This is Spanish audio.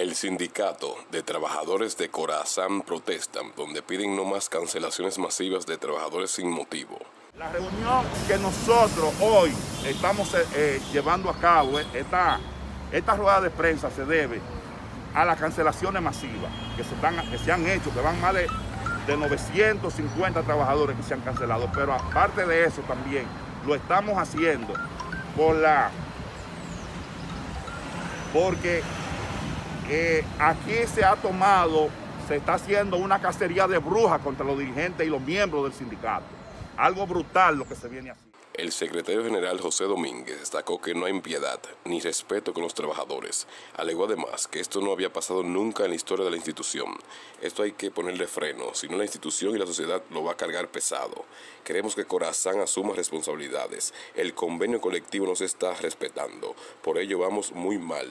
El sindicato de trabajadores de Corazán protestan, donde piden no más cancelaciones masivas de trabajadores sin motivo. La reunión que nosotros hoy estamos eh, eh, llevando a cabo, eh, esta, esta rueda de prensa se debe a las cancelaciones masivas que se, están, que se han hecho, que van más de, de 950 trabajadores que se han cancelado. Pero aparte de eso también lo estamos haciendo por la porque eh, aquí se ha tomado, se está haciendo una cacería de brujas contra los dirigentes y los miembros del sindicato. Algo brutal lo que se viene haciendo. El secretario general José Domínguez destacó que no hay piedad ni respeto con los trabajadores. Alegó además que esto no había pasado nunca en la historia de la institución. Esto hay que ponerle freno, si no la institución y la sociedad lo va a cargar pesado. Queremos que Corazán asuma responsabilidades. El convenio colectivo no se está respetando. Por ello vamos muy mal.